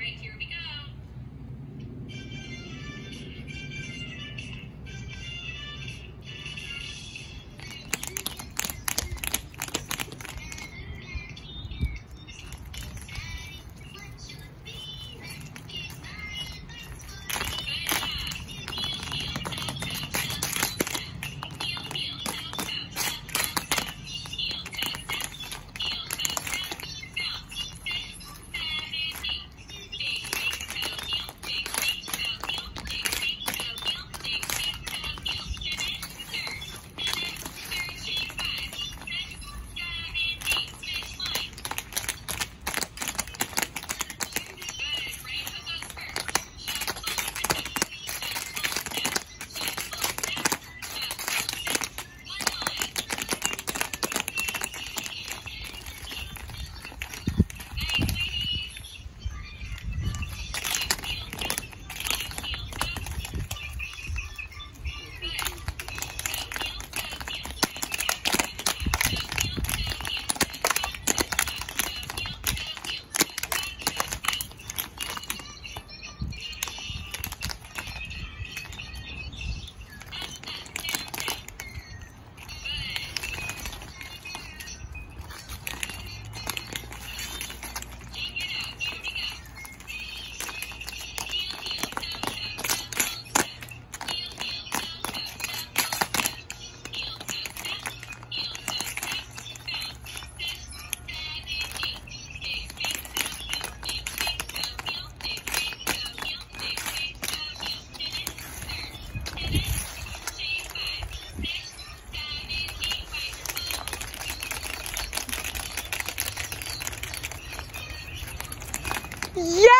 right, here Yeah!